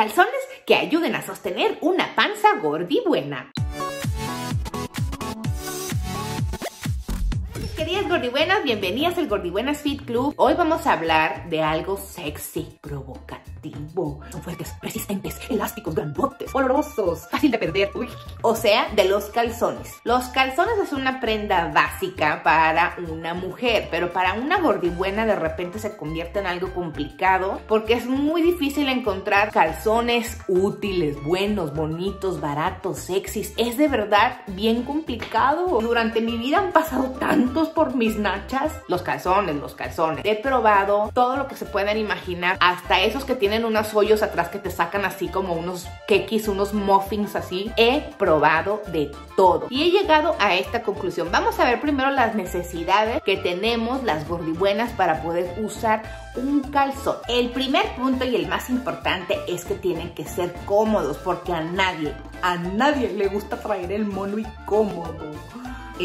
Calzones que ayuden a sostener una panza gordi buena. Queridas gordibuenas, bienvenidas al Gordibuenas Fit Club. Hoy vamos a hablar de algo sexy, provocativo. Son fuertes, resistentes, elásticos, grandotes, olorosos, fácil de perder. O sea, de los calzones. Los calzones es una prenda básica para una mujer, pero para una gordibuena de repente se convierte en algo complicado porque es muy difícil encontrar calzones útiles, buenos, bonitos, baratos, sexys. Es de verdad bien complicado. Durante mi vida han pasado tantos por mis nachas, los calzones, los calzones. He probado todo lo que se pueden imaginar, hasta esos que tienen unos hoyos atrás que te sacan así como unos kekis, unos muffins así. He probado de todo y he llegado a esta conclusión. Vamos a ver primero las necesidades que tenemos las gordibuenas para poder usar un calzón. El primer punto y el más importante es que tienen que ser cómodos porque a nadie, a nadie le gusta traer el mono y cómodo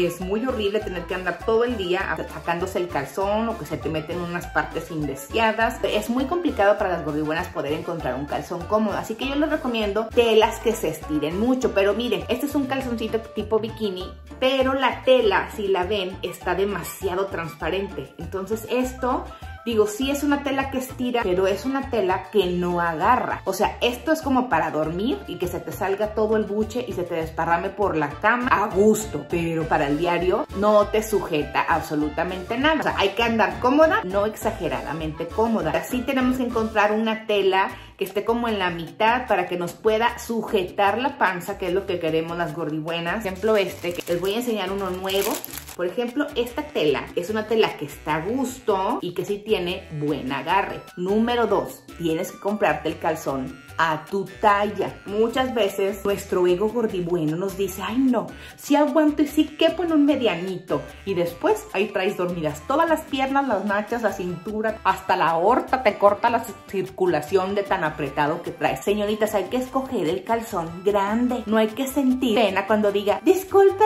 es muy horrible tener que andar todo el día sacándose el calzón o que se te meten unas partes indeseadas. Es muy complicado para las gordibuenas poder encontrar un calzón cómodo, así que yo les recomiendo telas que se estiren mucho. Pero miren, este es un calzoncito tipo bikini, pero la tela, si la ven, está demasiado transparente. Entonces esto Digo, sí es una tela que estira, pero es una tela que no agarra. O sea, esto es como para dormir y que se te salga todo el buche y se te desparrame por la cama a gusto. Pero para el diario no te sujeta absolutamente nada. O sea, hay que andar cómoda, no exageradamente cómoda. Así tenemos que encontrar una tela que esté como en la mitad para que nos pueda sujetar la panza, que es lo que queremos las gordibuenas. Ejemplo, este, que les voy a enseñar uno nuevo. Por ejemplo, esta tela es una tela que está a gusto y que sí tiene buen agarre. Número dos, tienes que comprarte el calzón a tu talla. Muchas veces nuestro ego gordibueno nos dice, ay no, si aguanto y si quepo en un medianito. Y después ahí traes dormidas todas las piernas, las nachas, la cintura, hasta la aorta te corta la circulación de tan apretado que traes. Señoritas, hay que escoger el calzón grande. No hay que sentir pena cuando diga, disculpe,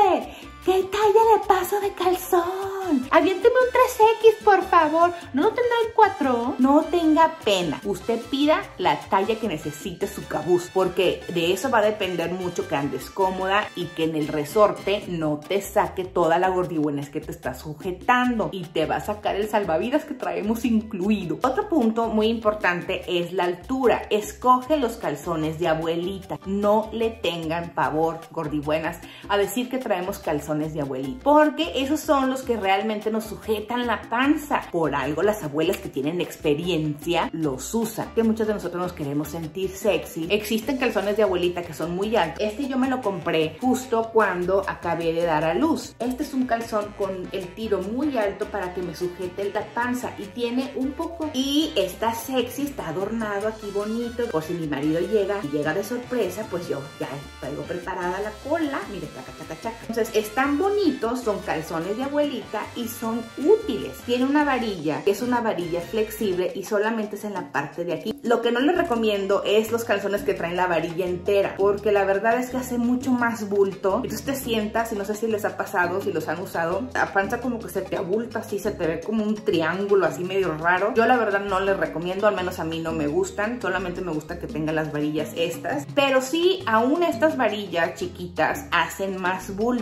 ¿qué talla de paso de calzón? Aviénteme un 3X, por favor. ¿No tendrá el 4? No tenga pena. Usted pida la talla que necesite su cabuz, porque de eso va a depender mucho que andes cómoda y que en el resorte no te saque toda la gordibuena que te está sujetando y te va a sacar el salvavidas que traemos incluido. Otro punto muy importante es la altura. Escoge los calzones de abuelita. No le tengan pavor, gordibuenas, a decir que traemos calzones de abuelita, porque esos son los que realmente nos sujetan la panza. Por algo las abuelas que tienen experiencia los usan, que muchos de nosotros nos queremos sentir sexy. Existen calzones de abuelita que son muy altos. Este yo me lo compré justo cuando acabé de dar a luz. Este es un calzón con el tiro muy alto para que me sujete la panza y tiene un poco y está sexy, está adornado aquí bonito. Por si mi marido llega y llega de sorpresa, pues yo ya traigo preparada la cola. Mire, chaca, chaca, chaca. Entonces están bonitos, son calzones de abuelita y son útiles. Tiene una varilla, es una varilla flexible y solamente es en la parte de aquí. Lo que no les recomiendo es los calzones que traen la varilla entera, porque la verdad es que hace mucho más bulto. Entonces te sientas, y no sé si les ha pasado, si los han usado, la panza como que se te abulta así, se te ve como un triángulo así medio raro. Yo la verdad no les recomiendo, al menos a mí no me gustan, solamente me gusta que tengan las varillas estas. Pero sí, aún estas varillas chiquitas hacen más bulto.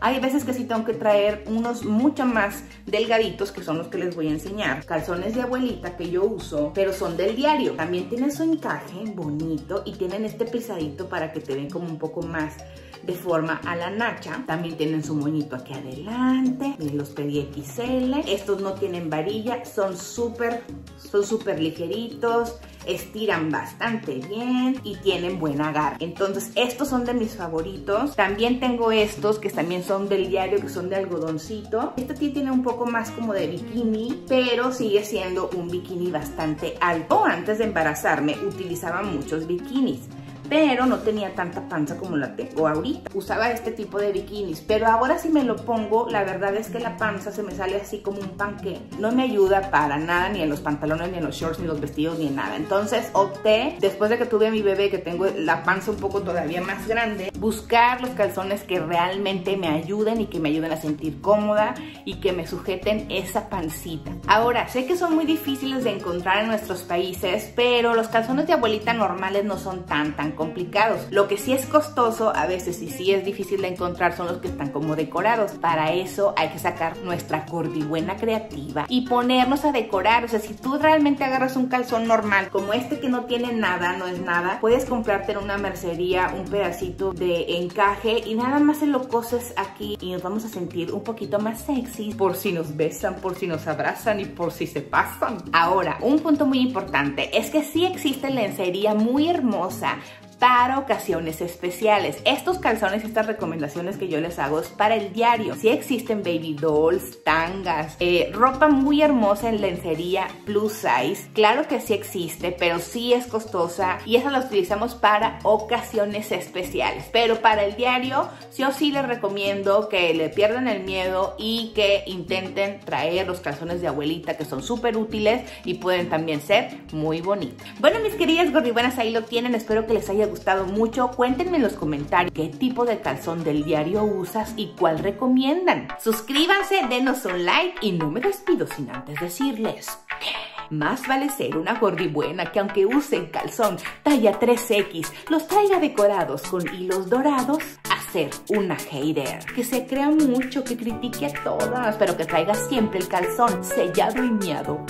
Hay veces que sí tengo que traer unos mucho más delgaditos, que son los que les voy a enseñar. Calzones de abuelita que yo uso, pero son del diario. También tienen su encaje bonito y tienen este pisadito para que te den como un poco más de forma a la nacha. También tienen su moñito aquí adelante. Miren, los pedí XL. Estos no tienen varilla, son súper, son súper ligeritos estiran bastante bien y tienen buen agarre. Entonces estos son de mis favoritos. También tengo estos que también son del diario, que son de algodoncito. Este tiene un poco más como de bikini, pero sigue siendo un bikini bastante alto. Antes de embarazarme utilizaba muchos bikinis pero no tenía tanta panza como la tengo ahorita. Usaba este tipo de bikinis, pero ahora si me lo pongo, la verdad es que la panza se me sale así como un panque. No me ayuda para nada, ni en los pantalones, ni en los shorts, ni los vestidos, ni en nada. Entonces opté, después de que tuve a mi bebé, que tengo la panza un poco todavía más grande, buscar los calzones que realmente me ayuden y que me ayuden a sentir cómoda y que me sujeten esa pancita. Ahora, sé que son muy difíciles de encontrar en nuestros países, pero los calzones de abuelita normales no son tan tan complicados. Lo que sí es costoso a veces y sí es difícil de encontrar son los que están como decorados. Para eso hay que sacar nuestra cordibuena creativa y ponernos a decorar. O sea, si tú realmente agarras un calzón normal como este que no tiene nada, no es nada, puedes comprarte en una mercería un pedacito de encaje y nada más se lo coses aquí y nos vamos a sentir un poquito más sexy por si nos besan, por si nos abrazan y por si se pasan. Ahora, un punto muy importante es que sí existe lencería muy hermosa para ocasiones especiales. Estos calzones estas recomendaciones que yo les hago es para el diario. Si existen baby dolls, tangas, eh, ropa muy hermosa en lencería plus size. Claro que sí existe, pero sí es costosa y esa la utilizamos para ocasiones especiales. Pero para el diario, sí o sí les recomiendo que le pierdan el miedo y que intenten traer los calzones de abuelita que son súper útiles y pueden también ser muy bonitos. Bueno, mis queridas gorribuenas, ahí lo tienen. Espero que les haya gustado mucho, cuéntenme en los comentarios qué tipo de calzón del diario usas y cuál recomiendan. Suscríbanse, denos un like y no me despido sin antes decirles que más vale ser una gordibuena que aunque usen calzón talla 3X, los traiga decorados con hilos dorados, a ser una hater. Que se crea mucho, que critique a todas, pero que traiga siempre el calzón sellado y miado.